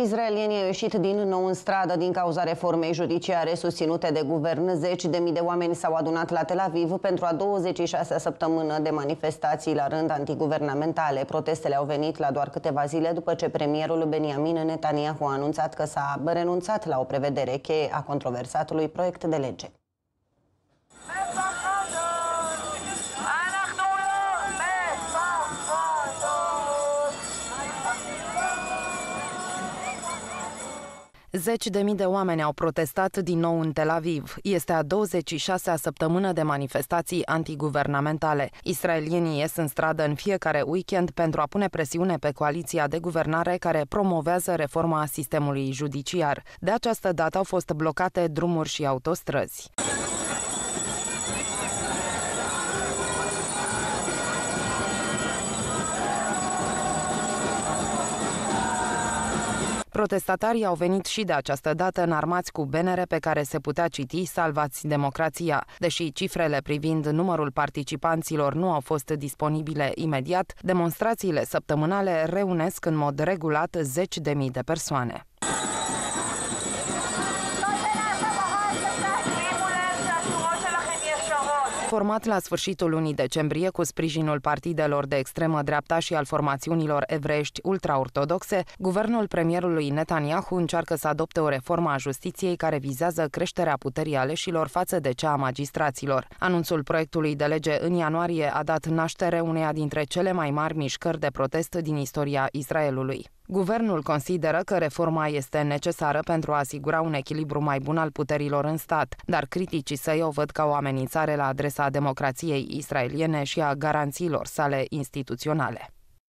Israelienii au ieșit din nou în stradă din cauza reformei judiciare susținute de guvern. Zeci de mii de oameni s-au adunat la Tel Aviv pentru a 26-a săptămână de manifestații la rând antiguvernamentale. Protestele au venit la doar câteva zile după ce premierul Benjamin Netanyahu a anunțat că s-a renunțat la o prevedere cheie a controversatului proiect de lege. Zeci de mii de oameni au protestat din nou în Tel Aviv. Este a 26-a săptămână de manifestații antiguvernamentale. Israelienii ies în stradă în fiecare weekend pentru a pune presiune pe coaliția de guvernare care promovează reforma sistemului judiciar. De această dată au fost blocate drumuri și autostrăzi. Protestatarii au venit și de această dată înarmați cu benere pe care se putea citi Salvați democrația. Deși cifrele privind numărul participanților nu au fost disponibile imediat, demonstrațiile săptămânale reunesc în mod regulat zeci de mii de persoane. Format la sfârșitul lunii decembrie cu sprijinul partidelor de extremă dreapta și al formațiunilor evreiești ultraortodoxe, guvernul premierului Netanyahu încearcă să adopte o reformă a justiției care vizează creșterea puterii aleșilor față de cea a magistraților. Anunțul proiectului de lege în ianuarie a dat naștere uneia dintre cele mai mari mișcări de protest din istoria Israelului. Guvernul consideră că reforma este necesară pentru a asigura un echilibru mai bun al puterilor în stat, dar criticii săi o văd ca o amenințare la adresa democrației israeliene și a garanțiilor sale instituționale.